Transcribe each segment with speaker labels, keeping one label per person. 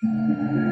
Speaker 1: Be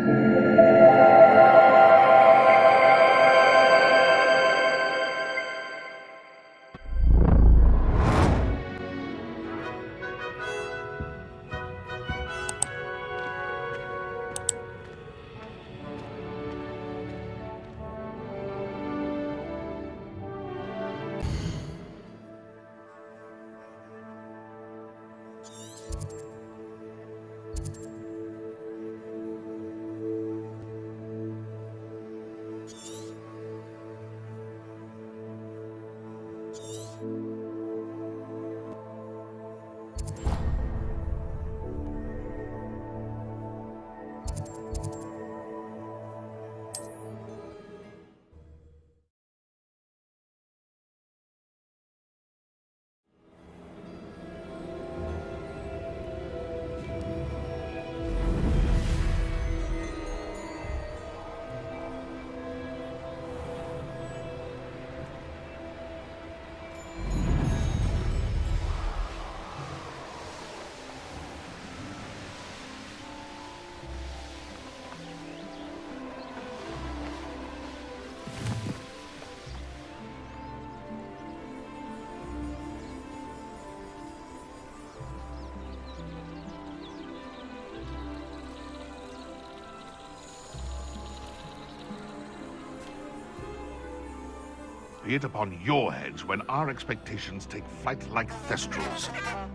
Speaker 1: it upon your heads when our expectations take flight like thestrals.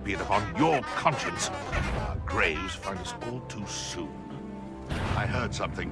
Speaker 1: Be it upon your conscience when our graves find us all too soon. I heard something.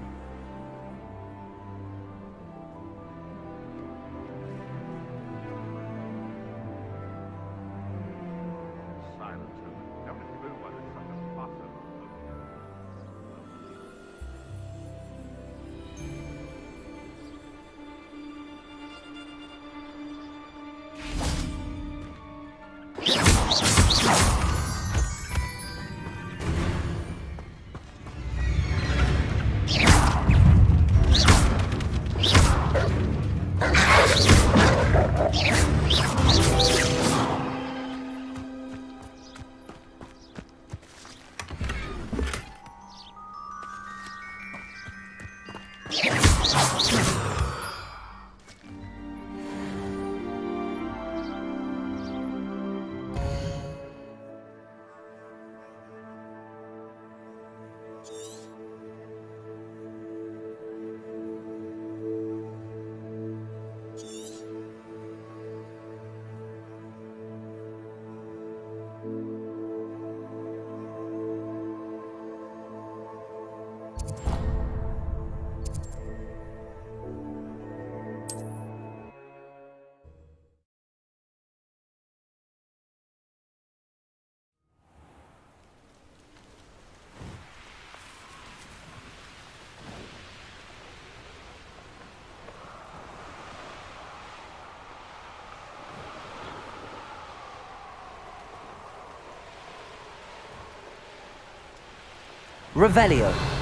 Speaker 2: Revelio.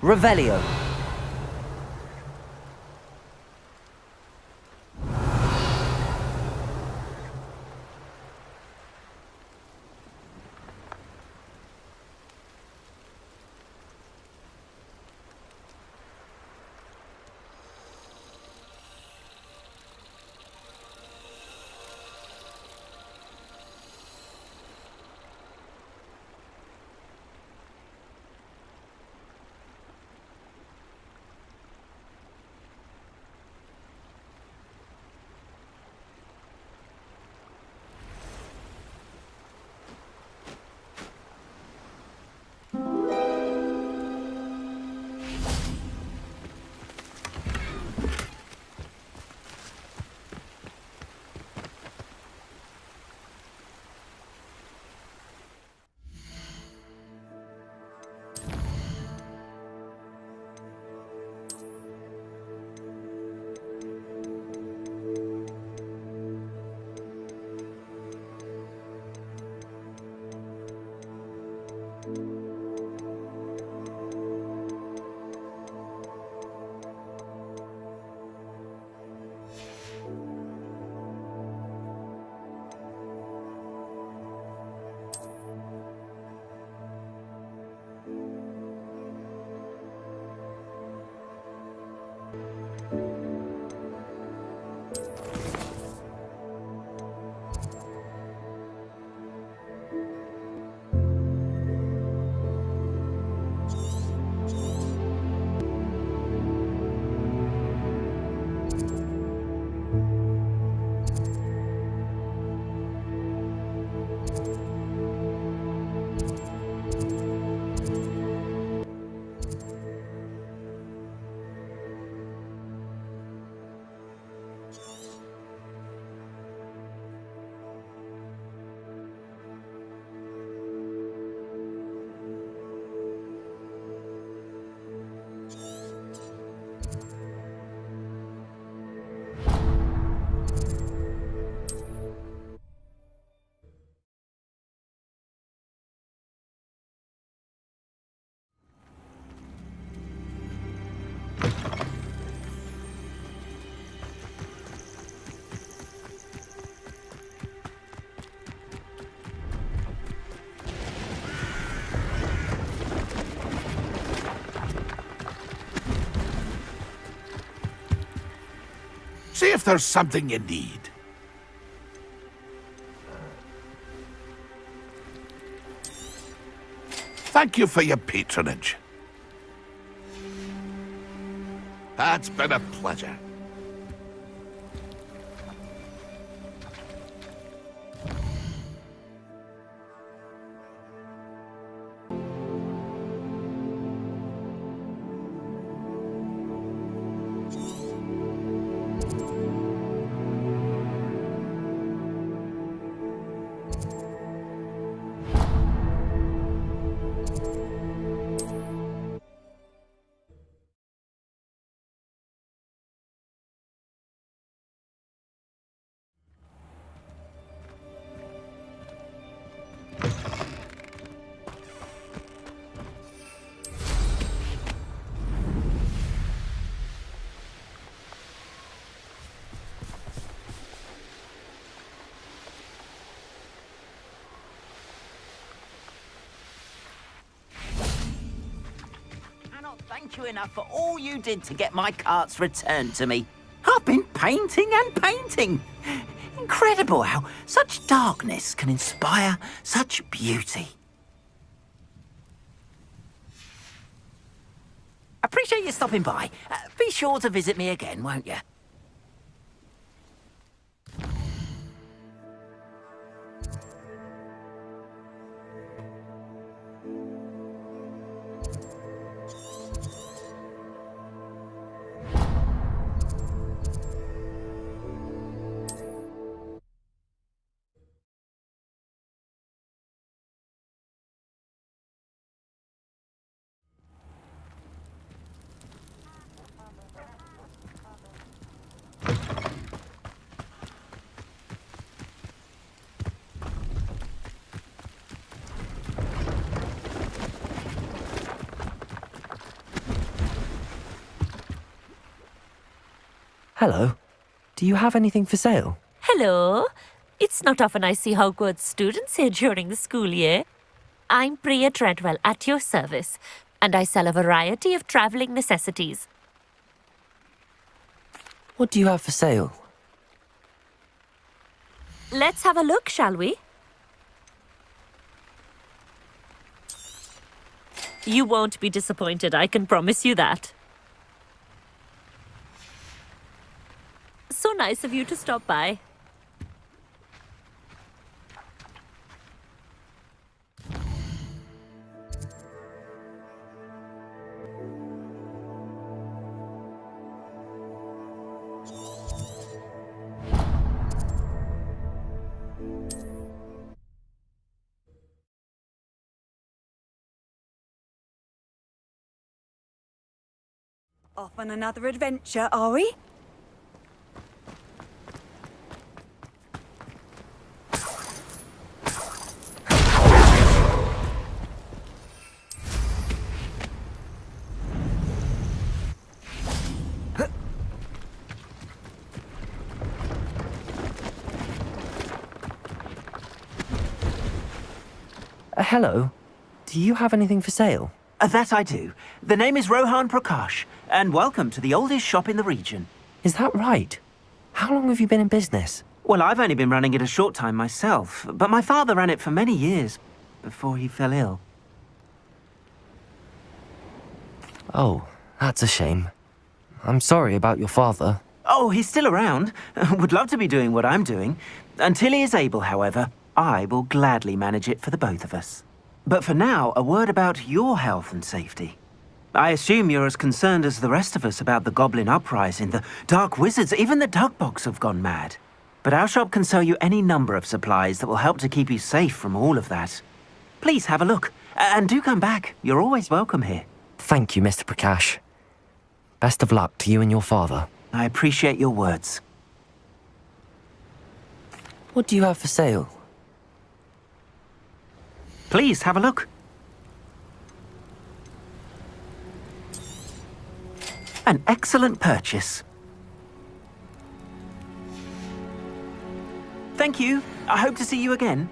Speaker 2: Revelio.
Speaker 1: There's something you need. Thank you for your patronage. That's been a pleasure.
Speaker 3: Thank you enough for all you did to get my carts returned to me. I've been painting and painting. Incredible how such darkness can inspire such beauty. Appreciate you stopping by. Uh, be sure to visit me again, won't you?
Speaker 2: Hello. Do you have anything for sale?
Speaker 4: Hello. It's not often I see Hogwarts students here during the school year. I'm Bria Treadwell at your service, and I sell a variety of travelling necessities.
Speaker 2: What do you have for sale?
Speaker 4: Let's have a look, shall we? You won't be disappointed, I can promise you that. So nice of you to stop by.
Speaker 5: Off on another adventure, are we?
Speaker 2: Hello. Do you have anything for sale?
Speaker 3: Uh, that I do. The name is Rohan Prakash, and welcome to the oldest shop in the region.
Speaker 2: Is that right? How long have you been in business?
Speaker 3: Well, I've only been running it a short time myself, but my father ran it for many years before he fell ill.
Speaker 2: Oh, that's a shame. I'm sorry about your father.
Speaker 3: Oh, he's still around. Would love to be doing what I'm doing. Until he is able, however, I will gladly manage it for the both of us. But for now, a word about your health and safety. I assume you're as concerned as the rest of us about the Goblin Uprising, the Dark Wizards, even the Dugbogs have gone mad. But our shop can sell you any number of supplies that will help to keep you safe from all of that. Please have a look, and do come back. You're always welcome here.
Speaker 2: Thank you, Mr. Prakash. Best of luck to you and your father.
Speaker 3: I appreciate your words.
Speaker 2: What do you have for sale?
Speaker 3: Please have a look. An excellent purchase. Thank you. I hope to see you again.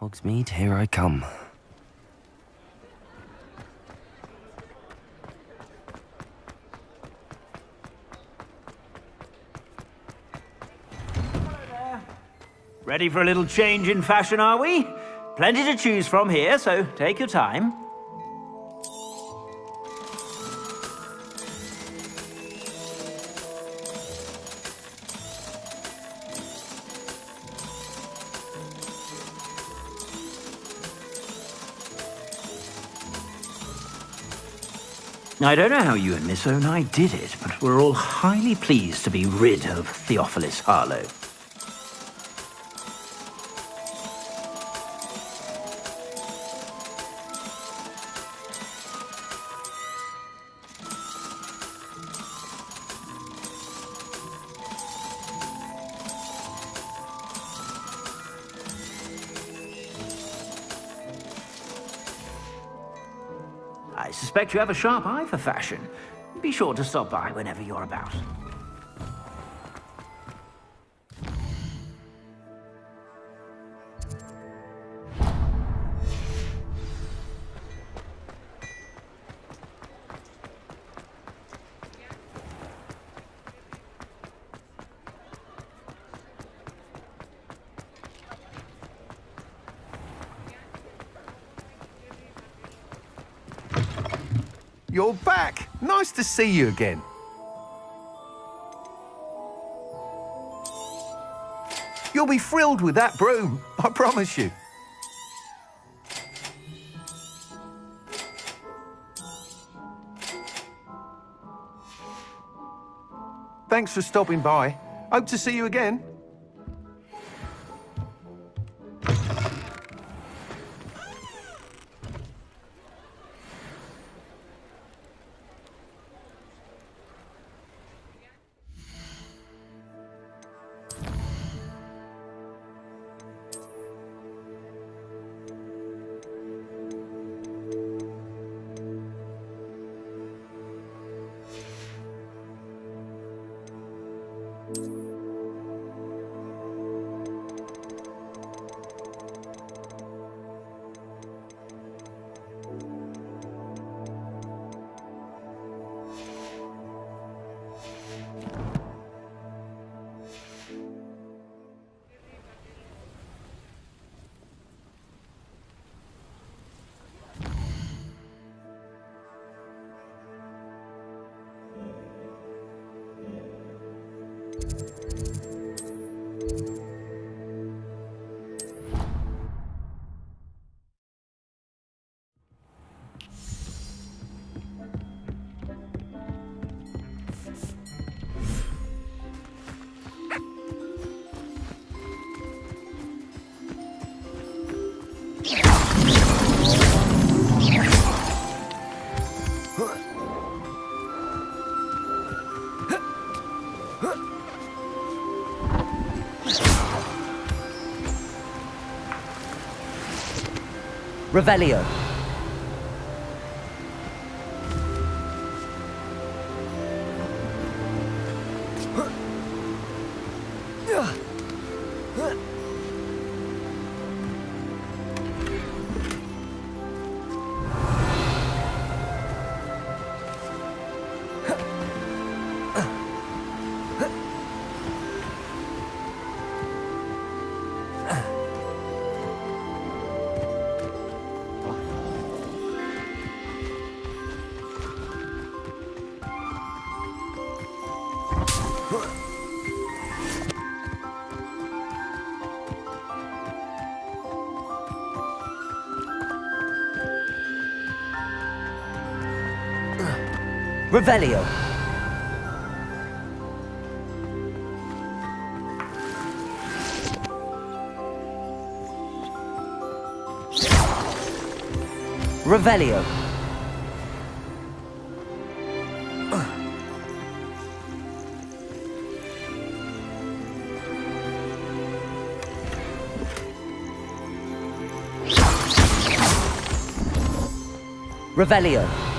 Speaker 2: Hogsmeade, here I come.
Speaker 3: Ready for a little change in fashion, are we? Plenty to choose from here, so take your time. I don't know how you and Miss Onai did it, but we're all highly pleased to be rid of Theophilus Harlow. You have a sharp eye for fashion. Be sure to stop by whenever you're about.
Speaker 6: You're back. Nice to see you again. You'll be thrilled with that broom, I promise you. Thanks for stopping by. Hope to see you again.
Speaker 2: Revelio. Revelio. Revelio. Revelio.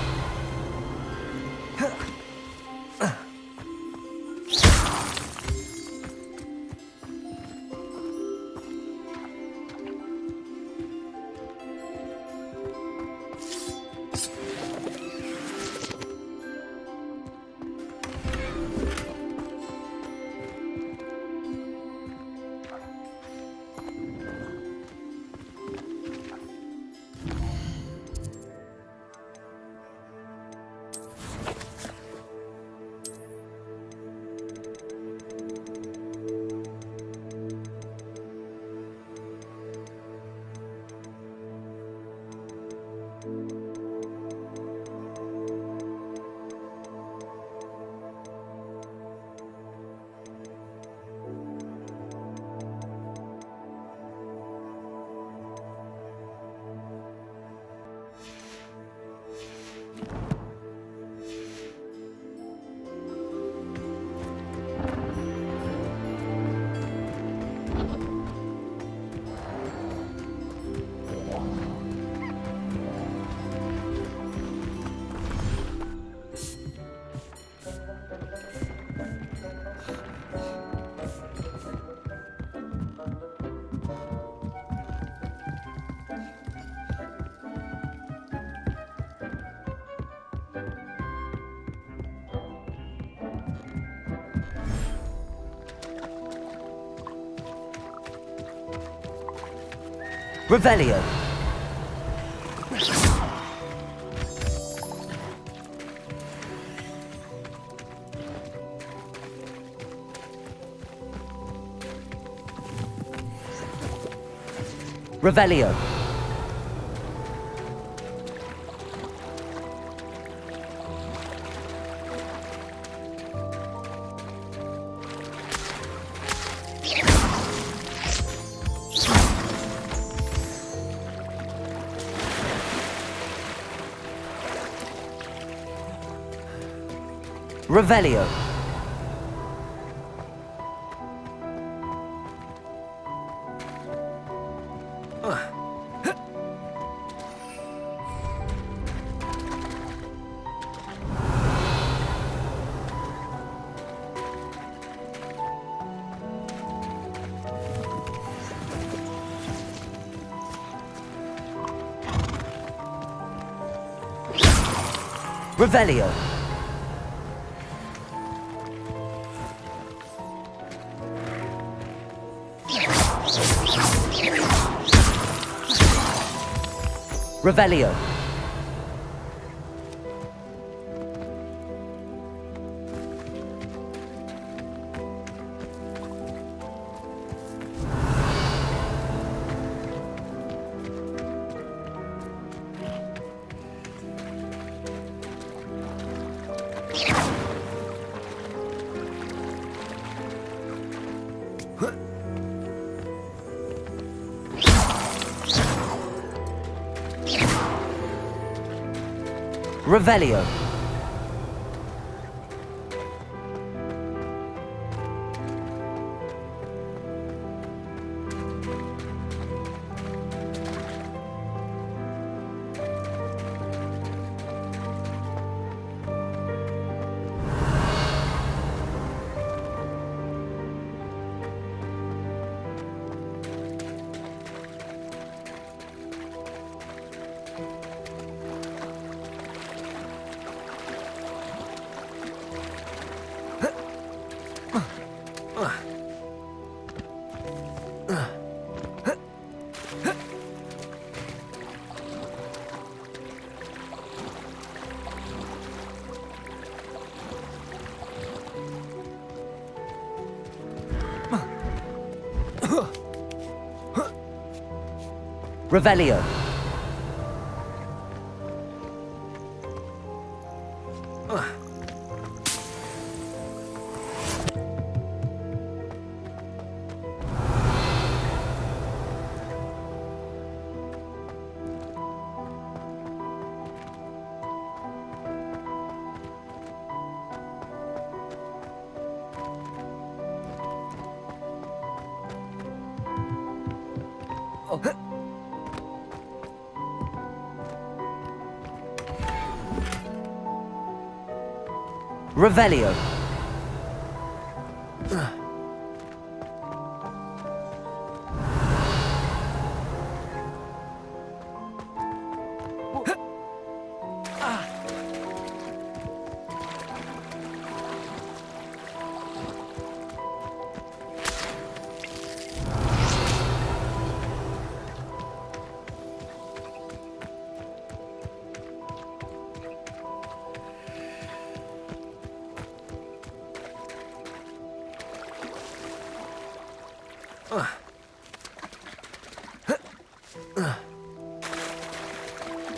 Speaker 2: Revelio. Revelio. Revelio. Revelio. Revelio. Revelio. Revelio. Revelio.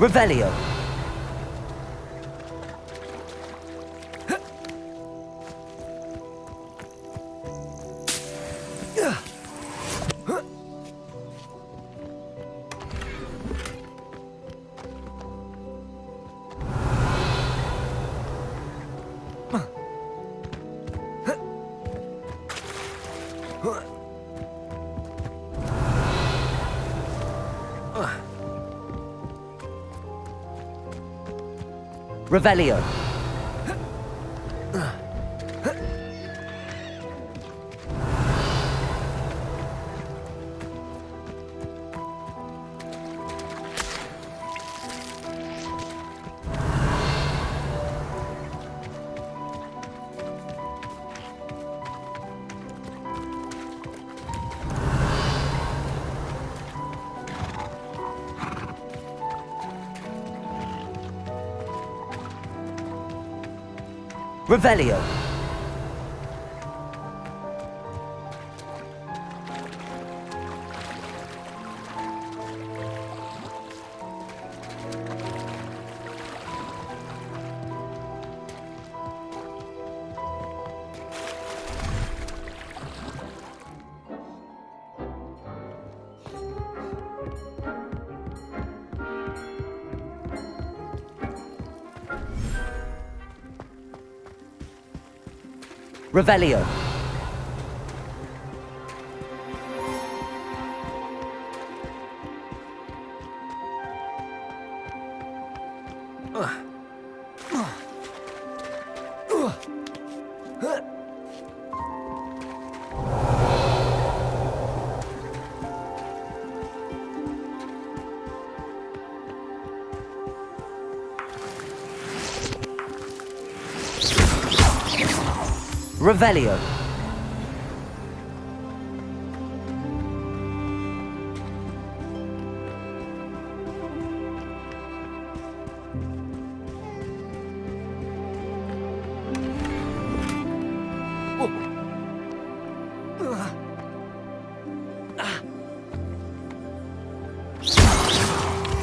Speaker 2: Revelio. Revelio. Revelio. Revelio. Revelio.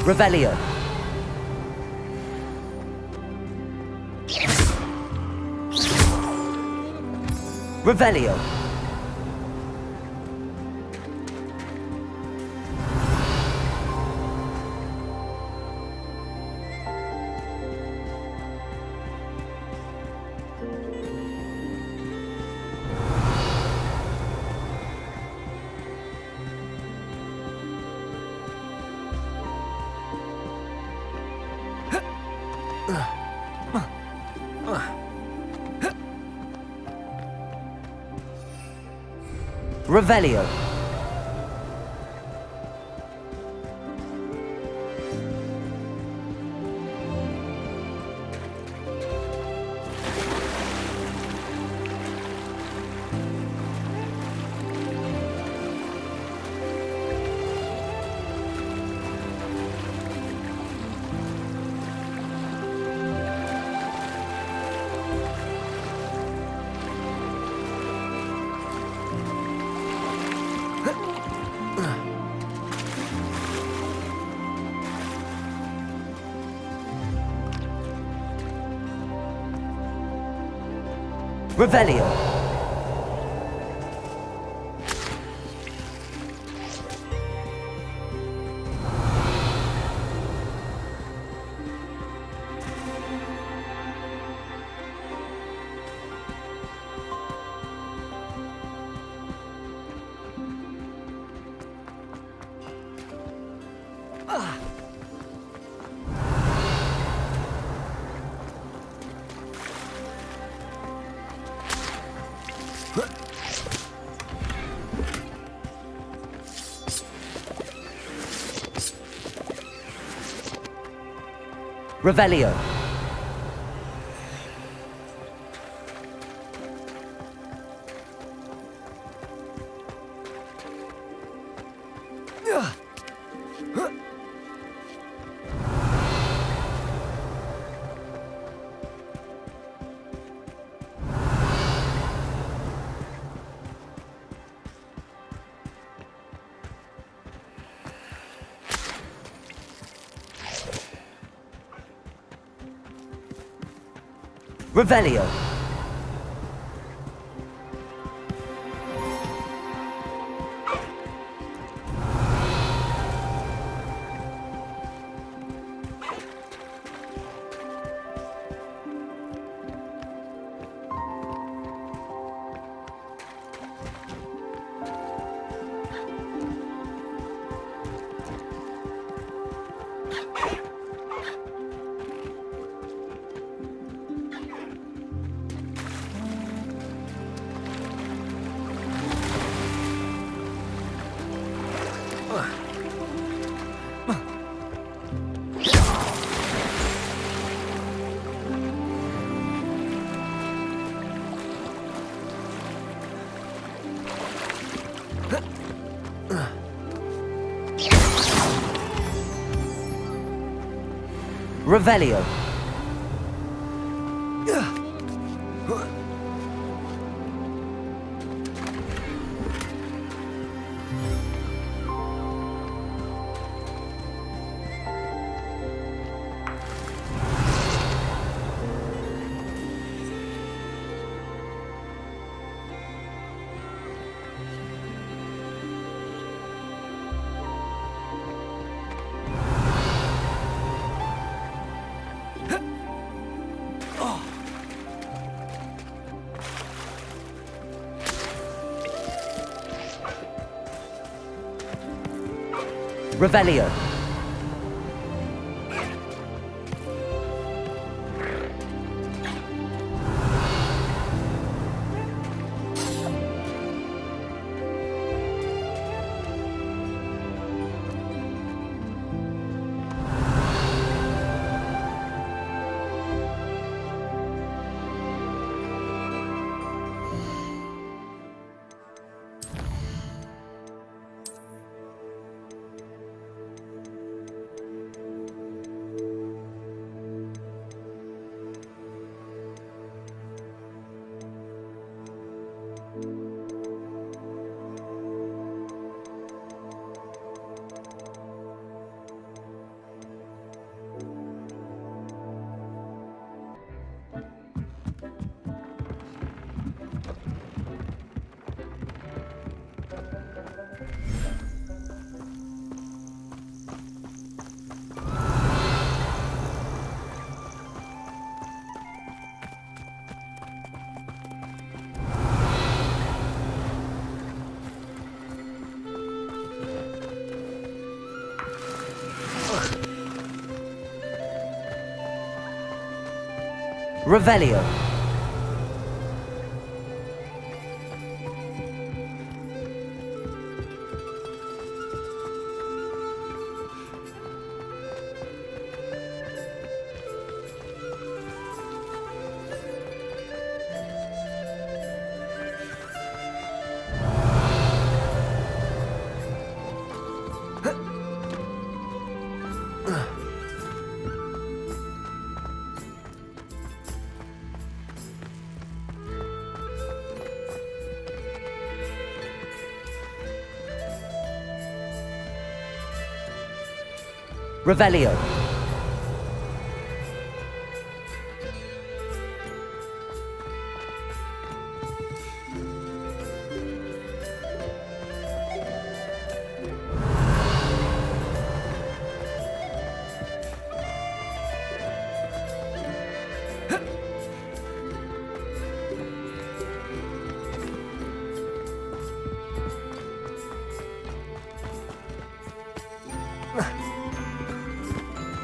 Speaker 2: Revelio. Revelio. Revelio. Revelio. Revelio. Revelio. Revelio. Revelio. Revelio. Revelio.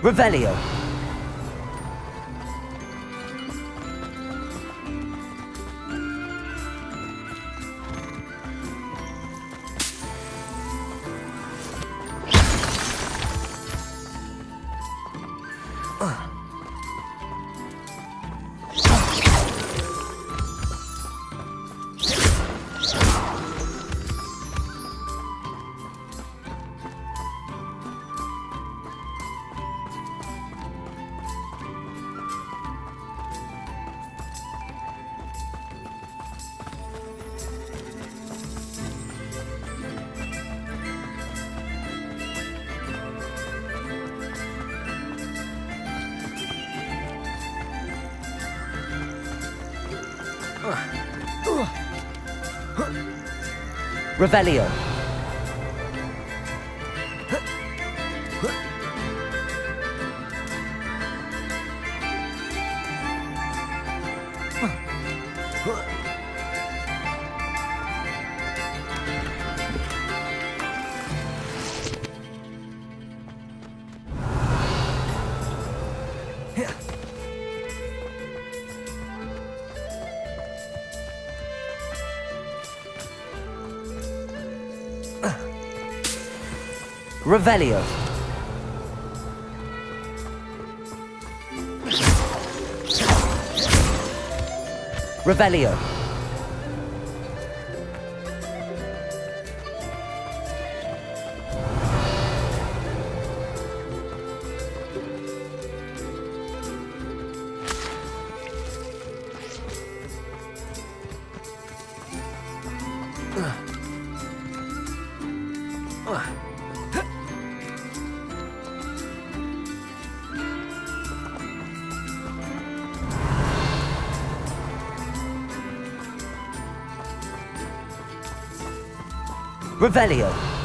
Speaker 2: Revelio. Revelio. Revelio. Revelio. Revelio.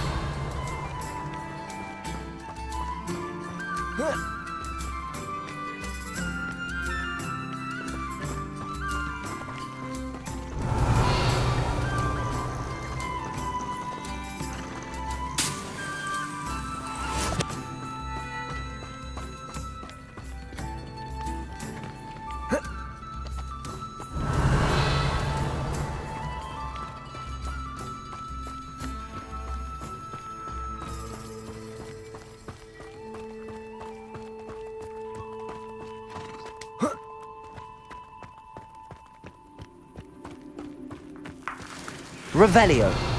Speaker 2: Revelio.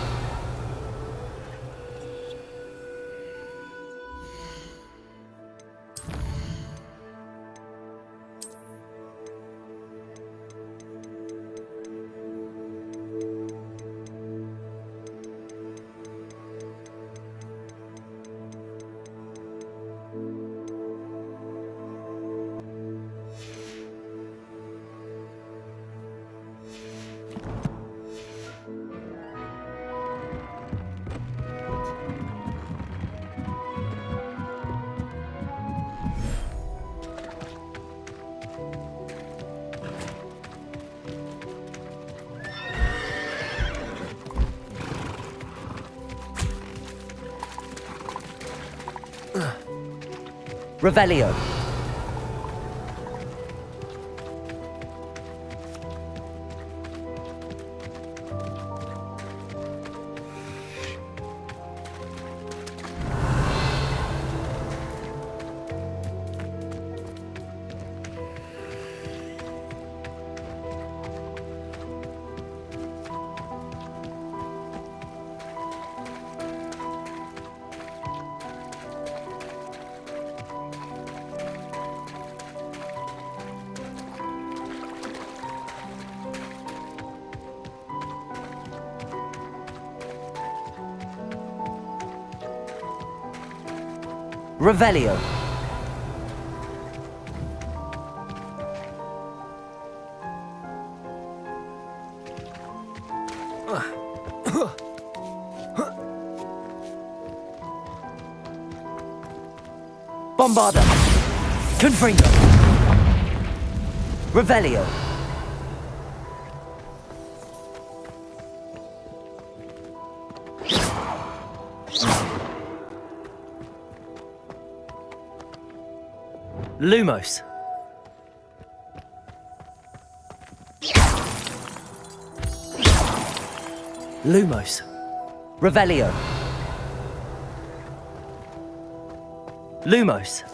Speaker 2: Revelio. Revelio. Bombarda. Confringo. Revelio. Lumos. Lumos. Revelio. Lumos.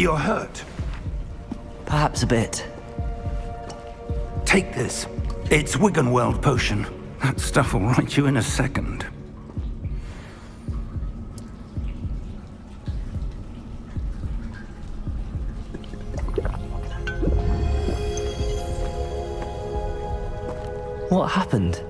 Speaker 7: You're hurt.
Speaker 2: Perhaps a bit.
Speaker 7: Take this. It's Wiggenweld potion. That stuff will right you in a second.
Speaker 2: What happened?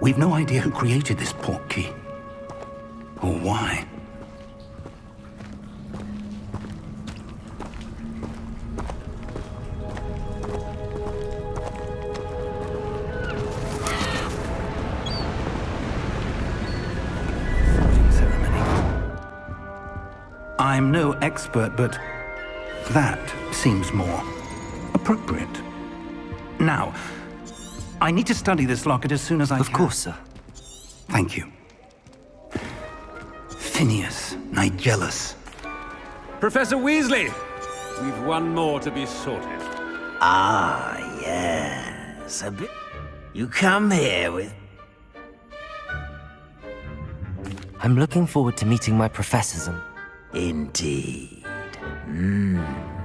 Speaker 7: We've no idea who created this port key. Or why. I'm no expert, but that seems more appropriate. Now, I need to study this locket as soon as I
Speaker 2: Of
Speaker 7: can.
Speaker 2: Of course, sir.
Speaker 7: Thank you. Phineas Nigellus.
Speaker 8: Professor Weasley, we've one more to be sorted.
Speaker 3: Ah, yes. A bit. You come here with.
Speaker 2: I'm looking forward to meeting my professors and...
Speaker 3: Indeed. Hmm.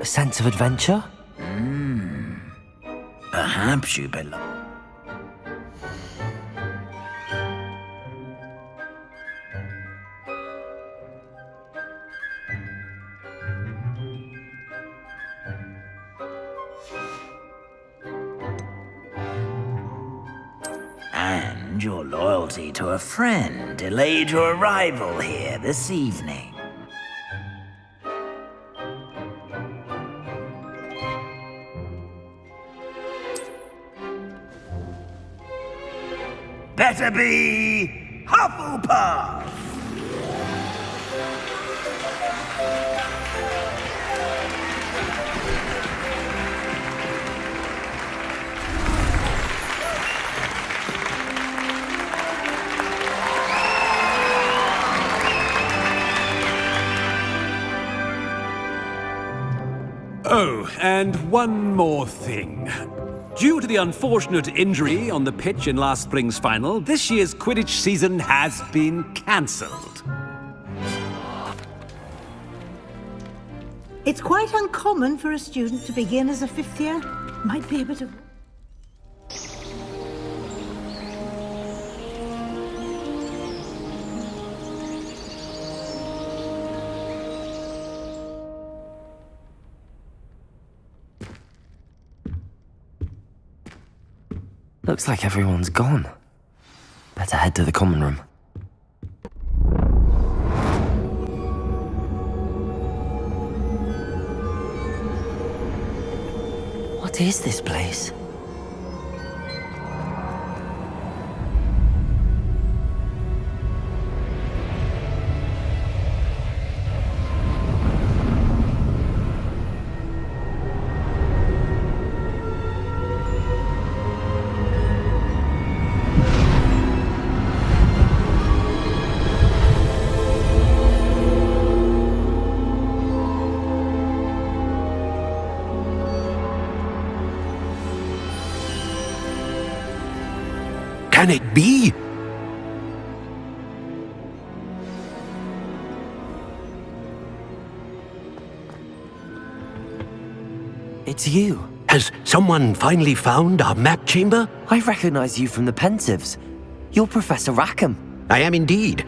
Speaker 2: A sense of adventure?
Speaker 3: Perhaps you belong. And your loyalty to a friend delayed your arrival here this evening. Better be Hufflepuff!
Speaker 8: Oh, and one more thing. Due to the unfortunate injury on the pitch in last spring's final, this year's Quidditch season has been cancelled.
Speaker 9: It's quite uncommon for a student to begin as a fifth year. Might be a bit of.
Speaker 2: Looks like everyone's gone. Better head to the common room. What is this place? It's you.
Speaker 10: Has someone finally found our map chamber?
Speaker 2: I recognize you from the Pensieves. You're Professor Rackham.
Speaker 10: I am indeed.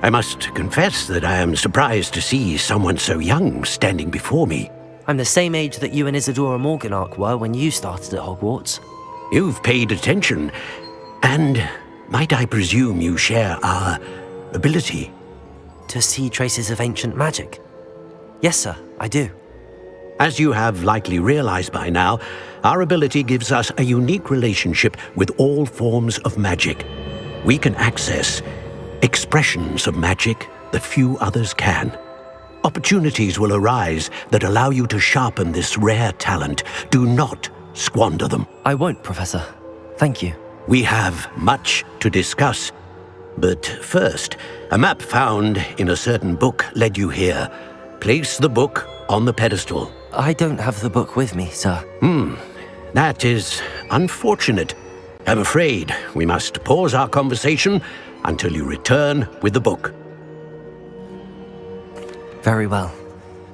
Speaker 10: I must confess that I am surprised to see someone so young standing before me.
Speaker 2: I'm the same age that you and Isidora Morganach were when you started at Hogwarts.
Speaker 10: You've paid attention, and might I presume you share our ability?
Speaker 2: To see traces of ancient magic? Yes, sir, I do.
Speaker 10: As you have likely realized by now, our ability gives us a unique relationship with all forms of magic. We can access expressions of magic that few others can. Opportunities will arise that allow you to sharpen this rare talent. Do not squander them.
Speaker 2: I won't, Professor. Thank you.
Speaker 10: We have much to discuss. But first, a map found in a certain book led you here. Place the book on the pedestal.
Speaker 2: I don't have the book with me, sir.
Speaker 10: Hmm. That is unfortunate. I'm afraid we must pause our conversation until you return with the book.
Speaker 2: Very well.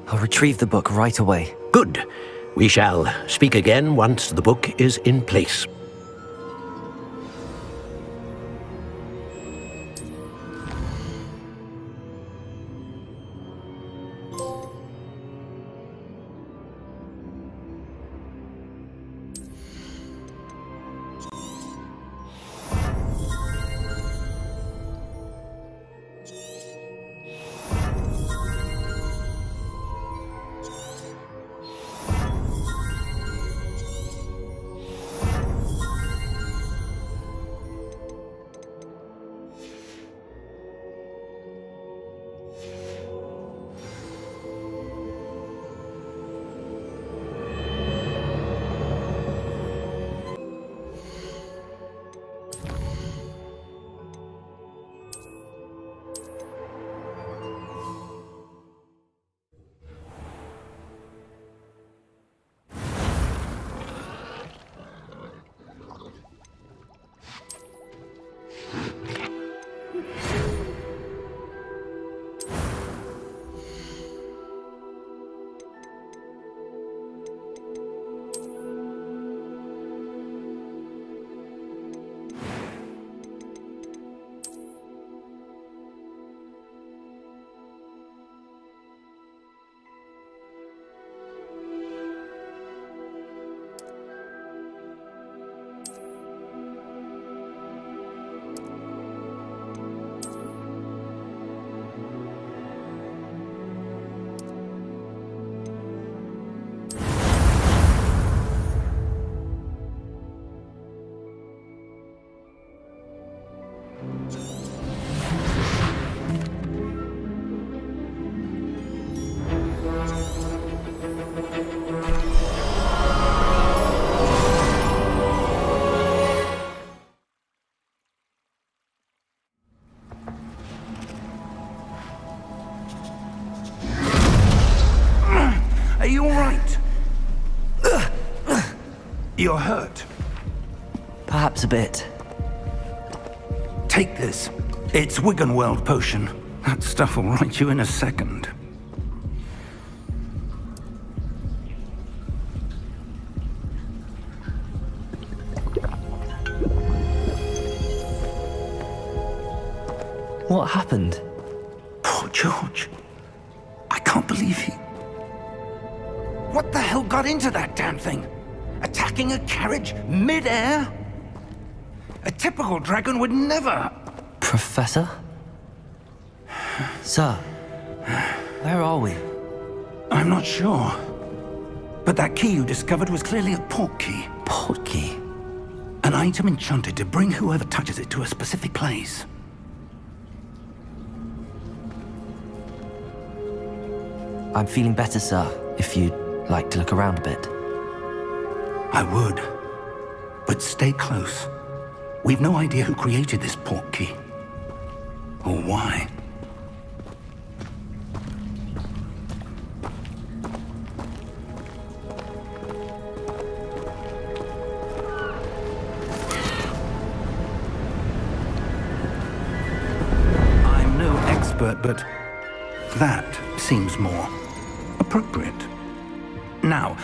Speaker 2: I'll retrieve the book right away.
Speaker 10: Good. We shall speak again once the book is in place.
Speaker 7: You're hurt.
Speaker 2: Perhaps a bit.
Speaker 7: Take this. It's Wiggenweld potion. That stuff will right you in a second.
Speaker 2: What happened?
Speaker 7: Poor George. I can't believe he... What the hell got into that damn thing? A carriage mid-air? A typical dragon would never...
Speaker 2: Professor? Sir, where are we?
Speaker 7: I'm not sure. But that key you discovered was clearly a port key.
Speaker 2: Port key?
Speaker 7: An item enchanted to bring whoever touches it to a specific place.
Speaker 2: I'm feeling better, sir, if you'd like to look around a bit.
Speaker 7: I would. But stay close. We've no idea who created this port key. Or why. I'm no expert, but that seems more appropriate. Now,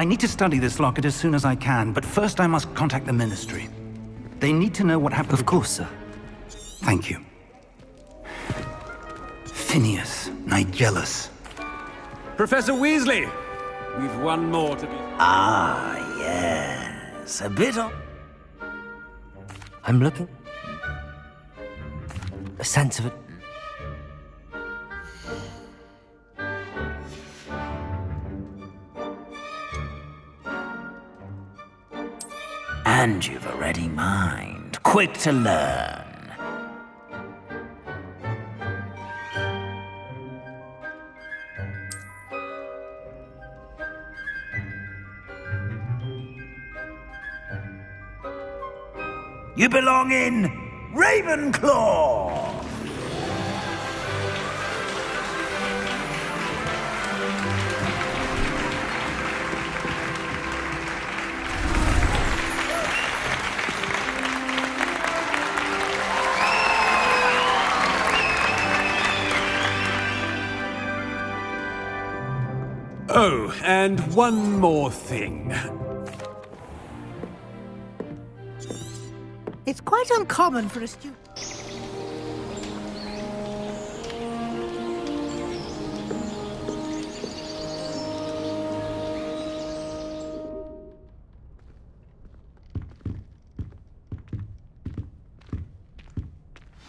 Speaker 7: I need to study this locket as soon as I can, but first I must contact the Ministry. They need to know what happened.
Speaker 2: Of course, sir.
Speaker 7: Thank you. Phineas Nigellus.
Speaker 8: Professor Weasley, we've one more to be.
Speaker 3: Ah, yes. A bit on.
Speaker 2: I'm looking. A sense of it.
Speaker 3: And you've a ready mind, quick to learn. You belong in Ravenclaw!
Speaker 8: Oh, and one more thing.
Speaker 9: It's quite uncommon for a student.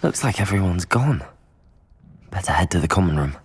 Speaker 2: Looks like everyone's gone. Better head to the common room.